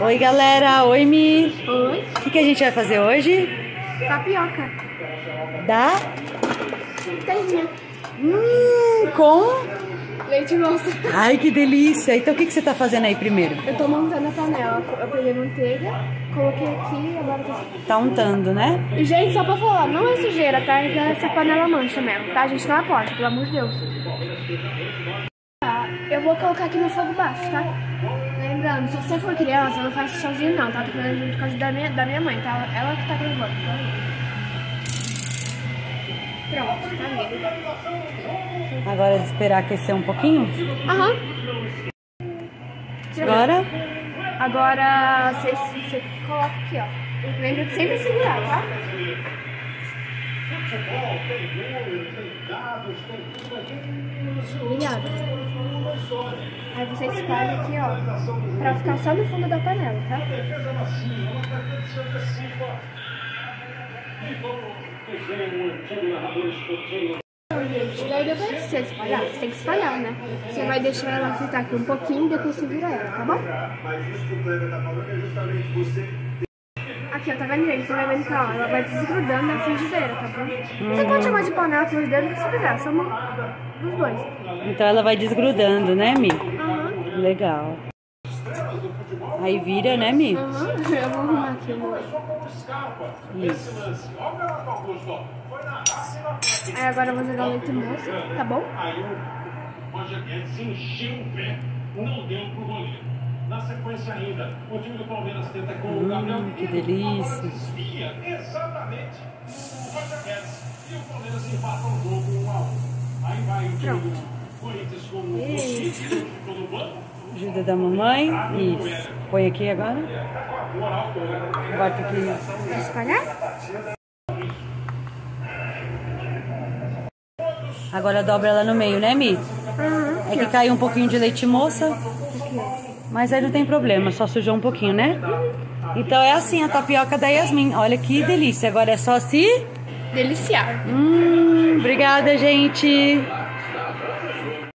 Oi, galera. Oi, Mi. Oi. O que, que a gente vai fazer hoje? Tapioca. Da? Terrinha. Hum, com? Leite moça. Ai, que delícia. Então, o que, que você tá fazendo aí primeiro? Eu tô montando a panela. Eu peguei manteiga, coloquei aqui e agora tô... Tá untando, né? E, gente, só pra falar, não é sujeira, tá? Que essa panela mancha mesmo, tá? A gente não aporta, pelo amor de Deus. Tá, eu vou colocar aqui no fogo baixo, tá? Lembrando, se você for criança, não faz isso sozinho não, tá? Tô falando por causa da minha, da minha mãe, tá? Ela que tá gravando, tá? Pronto, tá vendo? Agora esperar aquecer um pouquinho. Aham. Tira Agora? Agora você, você coloca aqui, ó. Lembra de sempre segurar, tá? Obrigada. Aí você espalha aqui, ó. Pra ficar só no fundo da panela, tá? Gente, daí depois você espalhar, você tem que espalhar, né? Você vai deixar ela fritar aqui um pouquinho e depois você vira ela, tá bom? Aqui, ó, tá vendo, gente? Você vai vendo que, ó, ela vai desgrudando na frigideira, tá bom? Você pode chamar de panela, frigideira, o que você quiser, chama dos dois. Então ela vai desgrudando, né, Mi? Legal. Aí vira, né, Mi? aham. Eu vou arrumar aqui o. Isso. Aí agora eu vou jogar o leite moço, tá bom? Roger Guedes encheu o pé, não deu pro goleiro. Na sequência ainda, o time do Palmeiras tenta com o Gabriel Hum, que delícia. desvia exatamente o Roger Guedes e o Palmeiras empata o jogo 1 a 1. Aí vai o time do Ajuda da mamãe. Isso. Põe aqui agora. Bota aqui. Vai espalhar? Agora dobra ela no meio, né, Mi? Aham. É que caiu um pouquinho de leite moça, mas aí não tem problema, só sujou um pouquinho, né? Então é assim a tapioca da Yasmin. Olha que delícia. Agora é só se. Deliciar. Hum, obrigada, gente.